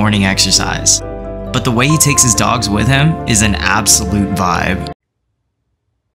morning exercise. But the way he takes his dogs with him is an absolute vibe.